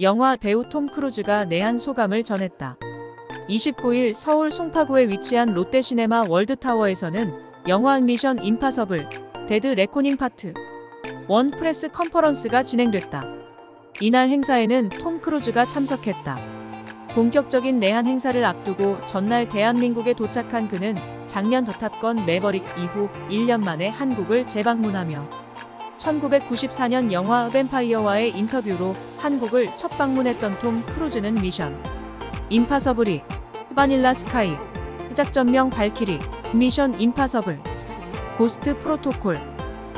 영화 배우 톰 크루즈가 내한 소감을 전했다. 29일 서울 송파구에 위치한 롯데시네마 월드타워에서는 영화 미션 임파서블 데드 레코닝 파트 1 프레스 컨퍼런스가 진행됐다. 이날 행사에는 톰 크루즈가 참석했다. 본격적인 내한 행사를 앞두고 전날 대한민국에 도착한 그는 작년 더탑건 매버릭 이후 1년 만에 한국을 재방문하며 1994년 영화 뱀파이어와의 인터뷰로 한국을 첫 방문했던 톰 크루즈는 미션 임파서블 2 바닐라 스카이 작전명 발키리 미션 임파서블 고스트 프로토콜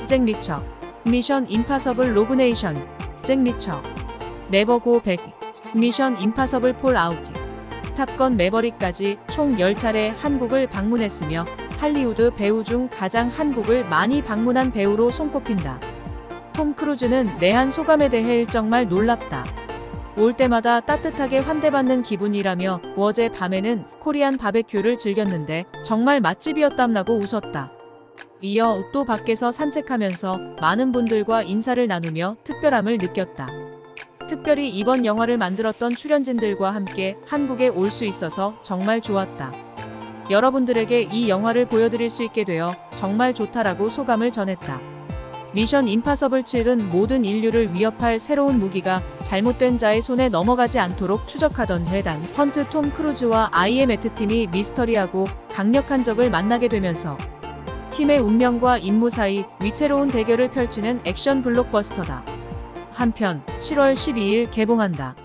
잭 리처 미션 임파서블 로그 네이션 잭 리처 네버 고 백 미션 임파서블 폴아웃 탑건 매버릭까지 총 10차례 한국을 방문했으며 할리우드 배우 중 가장 한국을 많이 방문한 배우로 손꼽힌다. 톰 크루즈는 내한 소감에 대해 정말 놀랍다. 올 때마다 따뜻하게 환대받는 기분이라며 어제 밤에는 코리안 바베큐를 즐겼는데 정말 맛집이었담라고 웃었다. 이어 또 밖에서 산책하면서 많은 분들과 인사를 나누며 특별함을 느꼈다. 특별히 이번 영화를 만들었던 출연진들과 함께 한국에 올 수 있어서 정말 좋았다. 여러분들에게 이 영화를 보여드릴 수 있게 되어 정말 좋다라고 소감을 전했다. 미션 임파서블 7은 모든 인류를 위협할 새로운 무기가 잘못된 자의 손에 넘어가지 않도록 추적하던 에단 헌트 톰 크루즈와 IMF 팀이 미스터리하고 강력한 적을 만나게 되면서 팀의 운명과 임무 사이 위태로운 대결을 펼치는 액션 블록버스터다. 한편 7월 12일 개봉한다.